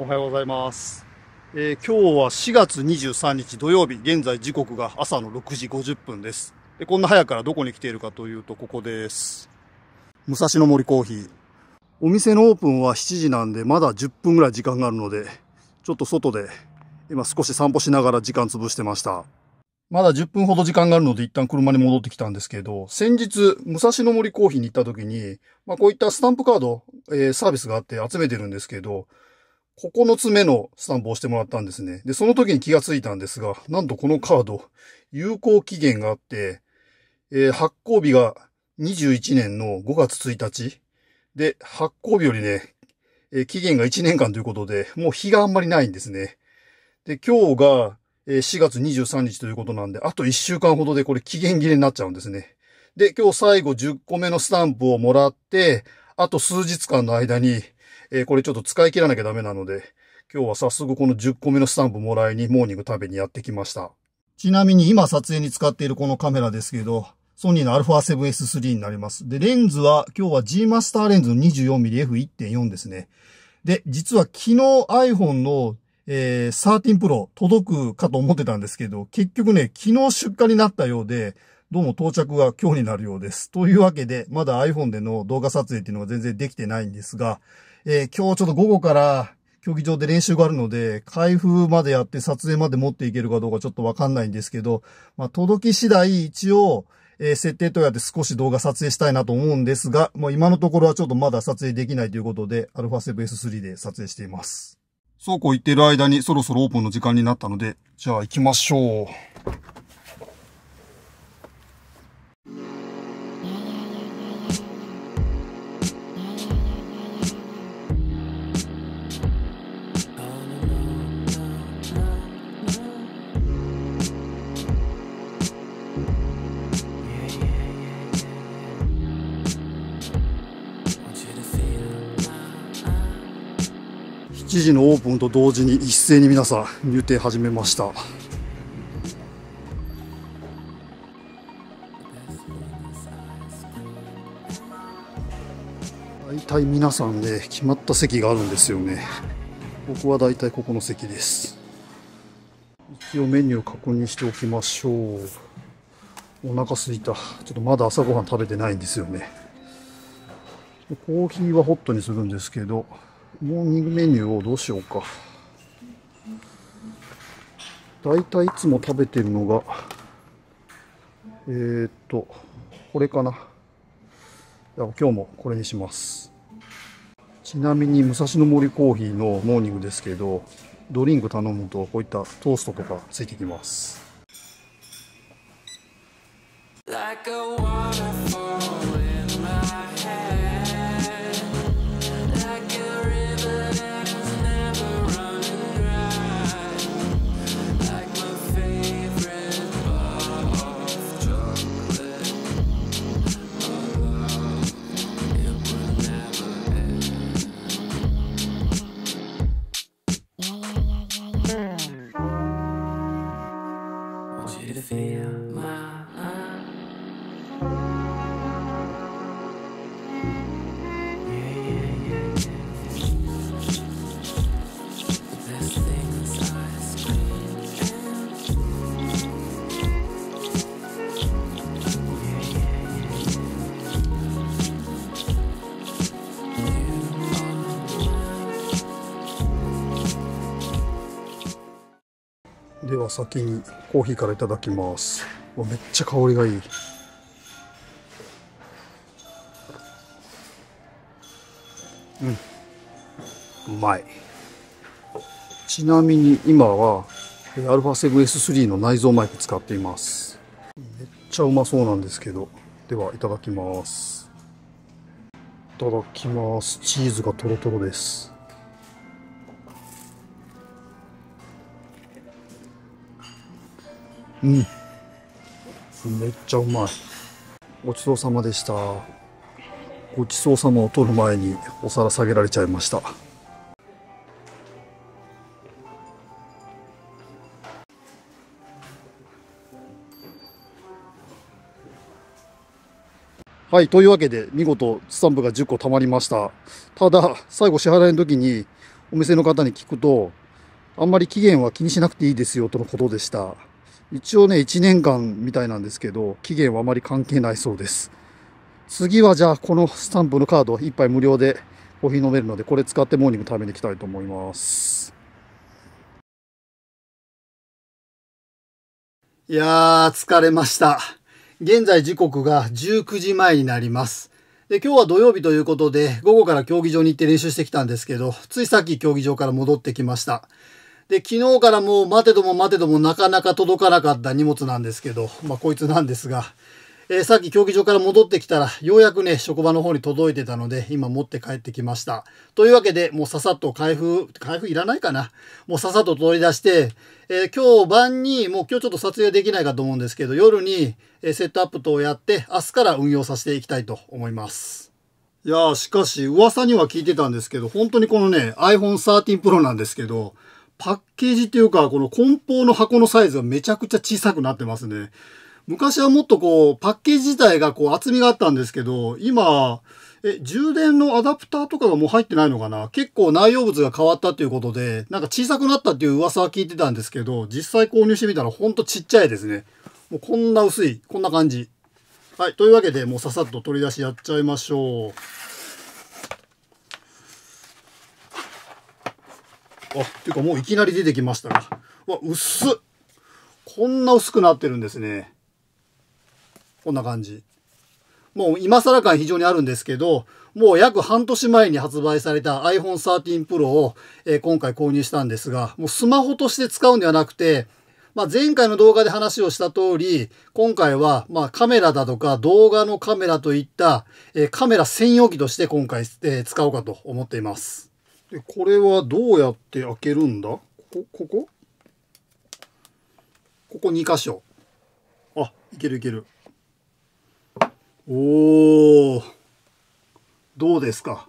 おはようございます。えー今日は4月23日土曜日、現在時刻が朝の6時50分です。でこんな早くからどこに来ているかというと、ここです。武蔵野森コーヒー。お店のオープンは7時なんで、まだ10分ぐらい時間があるので、ちょっと外で今少し散歩しながら時間潰してました。まだ10分ほど時間があるので一旦車に戻ってきたんですけど、先日、武蔵野森コーヒーに行った時に、まあこういったスタンプカード、えーサービスがあって集めてるんですけど、9つ目のスタンプをしてもらったんですね。で、その時に気がついたんですが、なんとこのカード、有効期限があって、えー発行日が21年の5月1日。で、発行日よりね、えー期限が1年間ということで、もう日があんまりないんですね。で、今日が、えー4月23日ということなんで、あと1週間ほどでこれ期限切れになっちゃうんですね。で、今日最後10個目のスタンプをもらって、あと数日間の間に、えーこれちょっと使い切らなきゃダメなので、今日は早速この10個目のスタンプもらいにモーニング食べにやってきました。ちなみに今撮影に使っているこのカメラですけど、ソニーの α7S3 になります。で、レンズは今日は G マスターレンズの 24mmF1.4 ですね。で、実は昨日 iPhone の、えー、13 Pro 届くかと思ってたんですけど、結局ね、昨日出荷になったようで、どうも到着が今日になるようです。というわけで、まだ iPhone での動画撮影っていうのが全然できてないんですが、えー今日ちょっと午後から競技場で練習があるので、開封までやって撮影まで持っていけるかどうかちょっとわかんないんですけど、まあ、届き次第一応、えー設定とやって少し動画撮影したいなと思うんですが、もう今のところはちょっとまだ撮影できないということで、α7S3 で撮影しています。そうこう言ってる間にそろそろオープンの時間になったので、じゃあ行きましょう。7時のオープンと同時に一斉に皆さん入店始めました。大体皆さんね、決まった席があるんですよね。僕は大体ここの席です。一応メニューを確認しておきましょう。お腹すいた。ちょっとまだ朝ごはん食べてないんですよね。コーヒーはホットにするんですけど、モーニングメニューをどうしようか。だいたいいつも食べてるのが、えーっと、これかな。いや今日もこれにします。ちなみに武蔵野森コーヒーのモーニングですけど、ドリンク頼むとこういったトーストとかついてきます。Like は先にコーヒーからいただきます。めっちゃ香りがいい。うん。うまい。ちなみに今は、α7S3 の内蔵マイク使っています。めっちゃうまそうなんですけど。では、いただきます。いただきます。チーズがトロトロです。うん。めっちゃうまい。ごちそうさまでした。ごちそうさまを取る前にお皿下げられちゃいました。はい。というわけで、見事、スタンプが10個貯まりました。ただ、最後支払いの時に、お店の方に聞くと、あんまり期限は気にしなくていいですよとのことでした。一応ね、1年間みたいなんですけど、期限はあまり関係ないそうです。次はじゃあ、このスタンプのカード1杯無料でコーヒー飲めるので、これ使ってモーニング食べに行きたいと思います。いやー、疲れました。現在時刻が19時前になります。で、今日は土曜日ということで、午後から競技場に行って練習してきたんですけど、ついさっき競技場から戻ってきました。で、昨日からもう待てども待てどもなかなか届かなかった荷物なんですけど、まあこいつなんですが、えーさっき競技場から戻ってきたら、ようやくね、職場の方に届いてたので、今持って帰ってきました。というわけで、もうささっと開封、開封いらないかなもうささっと取り出して、えー今日晩に、もう今日ちょっと撮影できないかと思うんですけど、夜に、えーセットアップ等をやって、明日から運用させていきたいと思います。いやー、しかし、噂には聞いてたんですけど、本当にこのね、iPhone 13 Pro なんですけど、パッケージっていうか、この梱包の箱のサイズがめちゃくちゃ小さくなってますね。昔はもっとこう、パッケージ自体がこう厚みがあったんですけど、今、え、充電のアダプターとかがもう入ってないのかな？結構内容物が変わったっていうことで、なんか小さくなったっていう噂は聞いてたんですけど、実際購入してみたらほんとちっちゃいですね。もうこんな薄い、こんな感じ。はい。というわけで、もうささっと取り出しやっちゃいましょう。あ、っていうかもういきなり出てきましたが。わ、薄っこんな薄くなってるんですね。こんな感じ。もう今更感非常にあるんですけど、もう約半年前に発売された iPhone 13 Pro を、えー今回購入したんですが、もうスマホとして使うんではなくて、まあ、前回の動画で話をした通り、今回はまカメラだとか動画のカメラといった、えカメラ専用機として今回、え使おうかと思っています。で、これはどうやって開けるんだ？ここここ？こ2箇所。あ、いけるいける。おー。どうですか？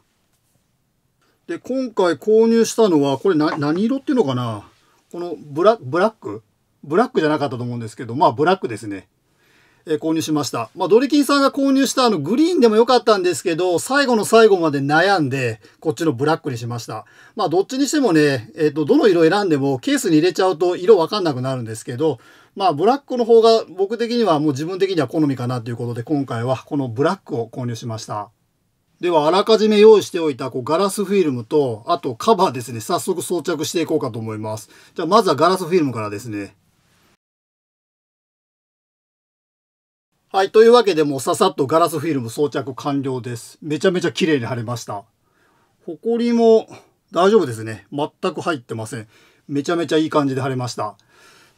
で、今回購入したのは、これな、何色っていうのかな？このブラブラック？ブラックじゃなかったと思うんですけど、まあブラックですね。え購入しました。まあドリキンさんが購入したあのグリーンでもよかったんですけど、最後の最後まで悩んで、こっちのブラックにしました。まあどっちにしてもね、えっ、と、どの色選んでもケースに入れちゃうと色わかんなくなるんですけど、まあブラックの方が僕的にはもう自分的には好みかなということで、今回はこのブラックを購入しました。では、あらかじめ用意しておいたこうガラスフィルムと、あとカバーですね、早速装着していこうかと思います。じゃあ、まずはガラスフィルムからですね。はい。というわけでもうささっとガラスフィルム装着完了です。めちゃめちゃ綺麗に貼れました。ホコリも大丈夫ですね。全く入ってません。めちゃめちゃいい感じで貼れました。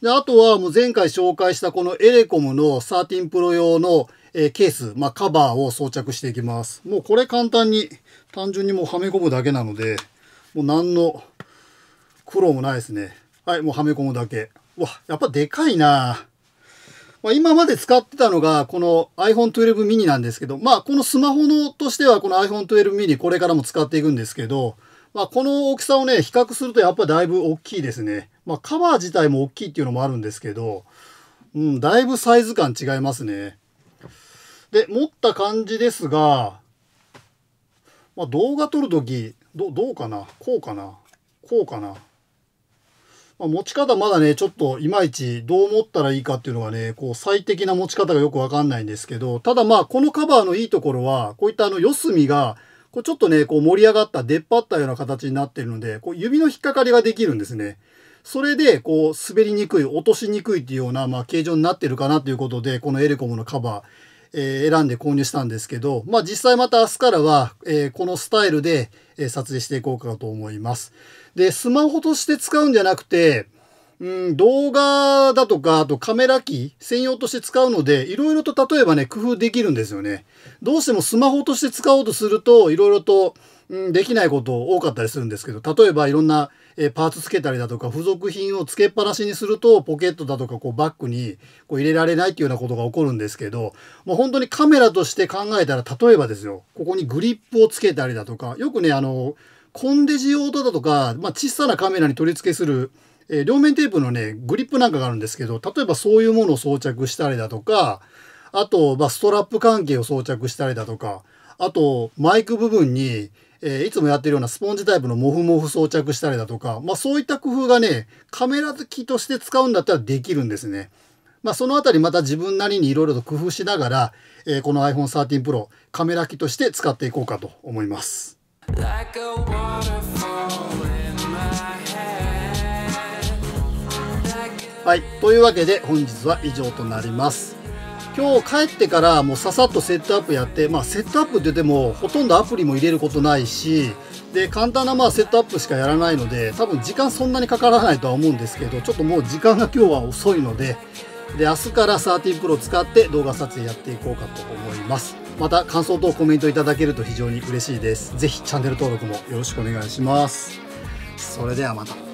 で、あとはもう前回紹介したこのエレコムの13 Pro 用の、えケース、まあカバーを装着していきます。もうこれ簡単に、単純にもうはめ込むだけなので、もう何の苦労もないですね。はい、もうはめ込むだけ。うわ、やっぱでかいなぁまあ、今まで使ってたのがこの iPhone 12 mini なんですけど、まあこのスマホのとしてはこの iPhone 12 mini これからも使っていくんですけど、まあこの大きさをね、比較するとやっぱだいぶ大きいですね。まあカバー自体も大きいっていうのもあるんですけど、うん、だいぶサイズ感違いますね。で、持った感じですが、まあ動画撮るとき、ど、どうかな？こうかな？こうかな？まあ持ち方まだね、ちょっといまいちどう思ったらいいかっていうのがね、こう最適な持ち方がよくわかんないんですけど、ただまあこのカバーのいいところは、こういったあの四隅が、こうちょっとね、こう盛り上がった出っ張ったような形になってるので、こう指の引っかかりができるんですね。それで、こう滑りにくい、落としにくいっていうような、まあ形状になってるかなということで、このエレコムのカバー、えー選んで購入したんですけど、まあ実際また明日からは、えーこのスタイルで、えー撮影していこうかと思います。で、スマホとして使うんじゃなくて、うん、動画だとか、あとカメラ機専用として使うので、いろいろと例えばね、工夫できるんですよね。どうしてもスマホとして使おうとすると、いろいろと、うん、できないこと多かったりするんですけど、例えばいろんな、えパーツつけたりだとか、付属品をつけっぱなしにすると、ポケットだとか、こうバッグにこう入れられないっていうようなことが起こるんですけど、もう本当にカメラとして考えたら、例えばですよ、ここにグリップをつけたりだとか、よくね、あの、コンデジ用だとか、まあ、小さなカメラに取り付けする、えー両面テープのね、グリップなんかがあるんですけど、例えばそういうものを装着したりだとか、あと、まあ、ストラップ関係を装着したりだとか、あと、マイク部分に、えーいつもやってるようなスポンジタイプのモフモフ装着したりだとか、まあそういった工夫がね、カメラ機として使うんだったらできるんですね。まあそのあたりまた自分なりにいろいろと工夫しながら、えーこの iPhone 13 Pro カメラ機として使っていこうかと思います。はい。というわけで本日は以上となります。今日帰ってからもうささっとセットアップやって、まあセットアップって言ってもほとんどアプリも入れることないし、で、簡単なまあセットアップしかやらないので、多分時間そんなにかからないとは思うんですけど、ちょっともう時間が今日は遅いので、で、明日から13 Pro 使って動画撮影やっていこうかと思います。また感想等コメントいただけると非常に嬉しいです。ぜひチャンネル登録もよろしくお願いします。それではまた。